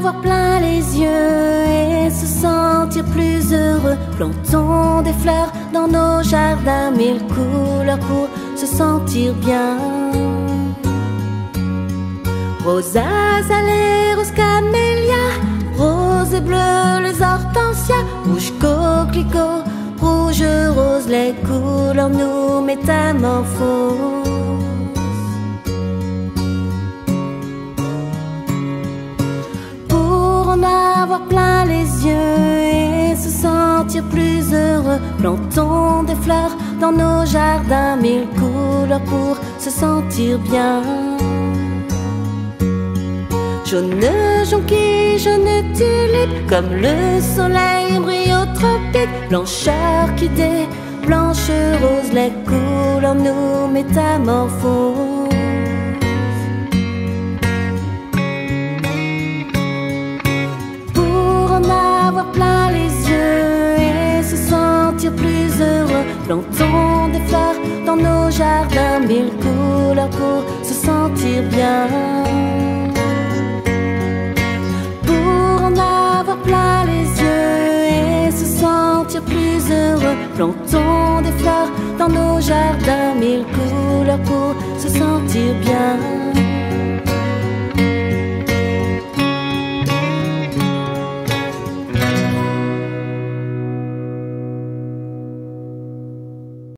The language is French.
avoir plein les yeux et se sentir plus heureux. Plantons des fleurs dans nos jardins, mille couleurs pour se sentir bien. Rose azalée, rose camélia, rose et bleu les hortensias, rouge coquelicot, rouge rose les couleurs nous métamorphosent. Plein les yeux et se sentir plus heureux, plantons des fleurs dans nos jardins, mille couleurs pour se sentir bien. Jaune jonquille, jaune tulipe, comme le soleil brille au tropique, blancheur qui dé, blanche rose, les couleurs nous métamorphosent. Plantons des fleurs dans nos jardins, mille couleurs pour se sentir bien. Pour en avoir plein les yeux et se sentir plus heureux, plantons des fleurs dans nos jardins, mille couleurs pour se sentir bien.